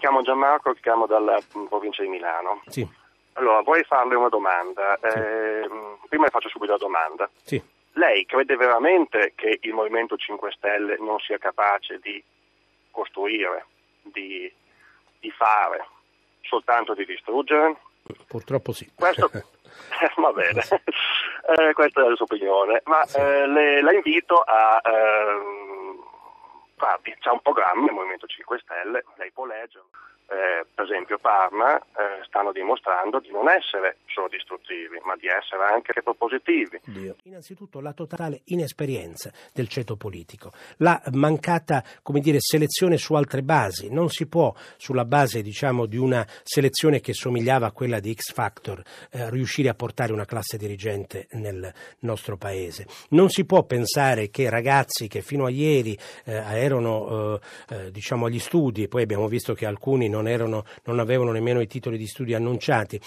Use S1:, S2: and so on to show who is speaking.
S1: chiamo Gianmarco, chiamo dalla provincia di Milano.
S2: Sì.
S1: Allora, vorrei farle una domanda. Sì. Eh, prima le faccio subito la domanda.
S2: Sì.
S1: Lei crede veramente che il Movimento 5 Stelle non sia capace di costruire, di, di fare, soltanto di distruggere?
S2: Purtroppo sì.
S1: Questo, va bene, eh, questa è la sua opinione, ma eh, le, la invito a... C'è un programma, il Movimento 5 Stelle, lei può leggerlo eh, per esempio Parma, eh, stanno dimostrando di non essere solo distruttivi, ma di essere anche propositivi.
S2: Dio. Innanzitutto la totale inesperienza del ceto politico, la mancata dire, selezione su altre basi. Non si può, sulla base diciamo, di una selezione che somigliava a quella di X Factor, eh, riuscire a portare una classe dirigente nel nostro paese. Non si può pensare che ragazzi che fino a ieri eh, erano eh, eh, diciamo, agli studi, poi abbiamo visto che alcuni non, erano, non avevano nemmeno i titoli di studio annunciati,